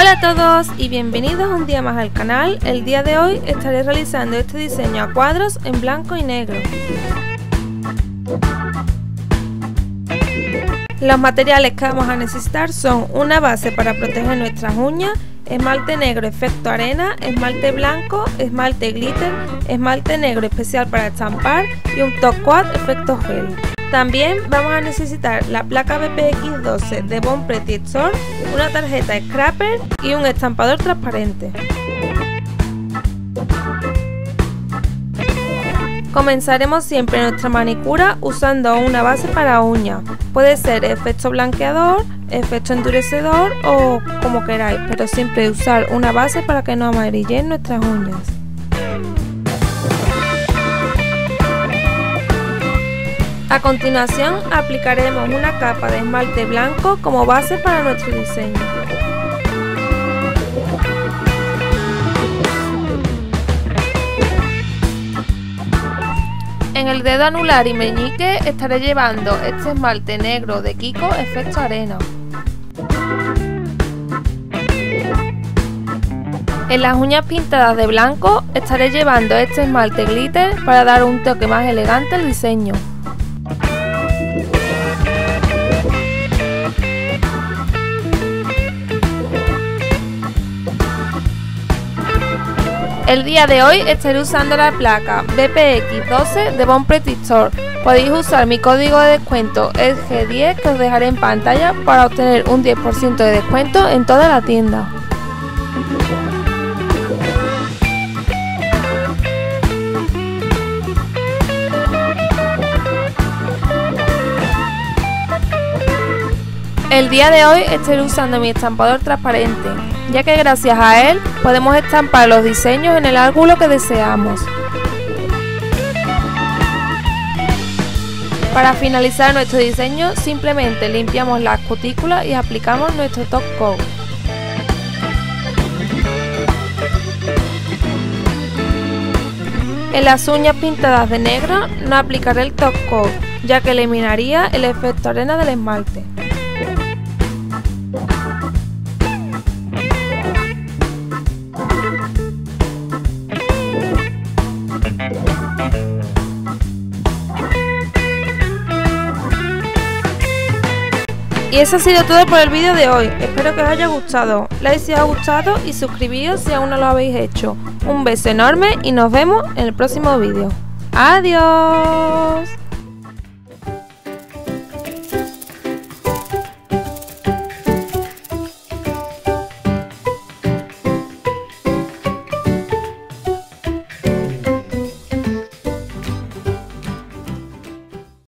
Hola a todos y bienvenidos un día más al canal. El día de hoy estaré realizando este diseño a cuadros en blanco y negro. Los materiales que vamos a necesitar son una base para proteger nuestras uñas, esmalte negro efecto arena, esmalte blanco, esmalte glitter, esmalte negro especial para estampar y un top quad efecto gel. También vamos a necesitar la placa BPX12 de Bon Store, una tarjeta Scrapper y un estampador transparente. Comenzaremos siempre nuestra manicura usando una base para uñas. Puede ser efecto blanqueador, efecto endurecedor o como queráis, pero siempre usar una base para que no amarillen nuestras uñas. A continuación aplicaremos una capa de esmalte blanco como base para nuestro diseño. En el dedo anular y meñique estaré llevando este esmalte negro de Kiko efecto arena. En las uñas pintadas de blanco estaré llevando este esmalte glitter para dar un toque más elegante al diseño. El día de hoy estaré usando la placa BPX12 de Bon Store. Podéis usar mi código de descuento SG10 que os dejaré en pantalla para obtener un 10% de descuento en toda la tienda. El día de hoy estaré usando mi estampador transparente, ya que gracias a él podemos estampar los diseños en el ángulo que deseamos. Para finalizar nuestro diseño simplemente limpiamos las cutículas y aplicamos nuestro top coat. En las uñas pintadas de negro no aplicaré el top coat, ya que eliminaría el efecto arena del esmalte. Y eso ha sido todo por el vídeo de hoy, espero que os haya gustado, like si os ha gustado y suscribíos si aún no lo habéis hecho. Un beso enorme y nos vemos en el próximo vídeo. ¡Adiós!